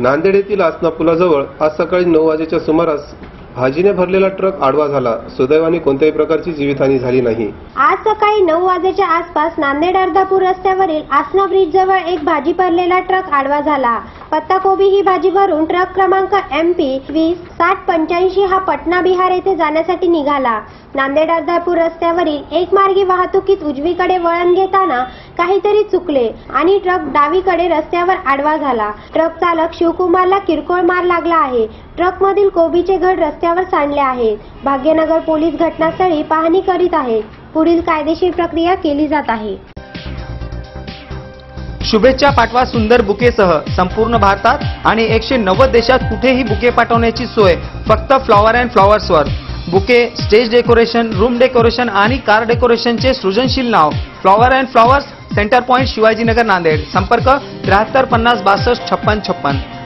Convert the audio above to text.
नांदेड येथील आसना पुलाजवळ आज सकाळी नऊ वाजेच्या सुमारास भाजीने भरलेला ट्रक आडवा झाला. सुदैवाने कोणत्याही प्रकारची जीवितहानी झाली नाही. आज सकाळी नऊ वाजेच्या आसपास नांदेड अर्धापूर रस्त्यावरील आसना ब्रिज जवळ एक भाजी भरलेला ट्रक आडवा झाला. पत्ताकोबी ही भाजी भरून ट्रक क्रमांक एम पी वीस साठ पंच्याऐंशी हा पटना बिहार येथे जाण्यासाठी निघाला. नांदेड अर्धापूर रस्त्यावरील एक मार्गी वाहतुकीत उजवीकडे वळण घेताना काहीतरी चुकले आणि ट्रक डावीकडे रस्त्यावर आडवा झाला. ट्रक चालक शिवकुमारला किरकोळ मार लागला आहे. ट्रकमधील कोबीचे घड रस्त्यावर सांडले आहेत. भाग्यनगर पोलीस घटनास्थळी पाहणी करीत आहेत. पुढील कायदेशीर प्रक्रिया केली जात आहे. शुभेच्छा पाठवा सुंदर बुकेसह. संपूर्ण भारतात आणि एकशे नव्वद देशात कुठेही बुके पाठवण्याची सोय. फक्त flower and फ्लॉवर्सवर. Bouquet stage decoration room decoration आणि कार डेकोरेशनचे सृजनशील नाव. Flower and flowers centre point Shivajinagar Nanded. संपर्क त्र्याहत्तर पन्नास बासष्ट छप्पन छप्पन.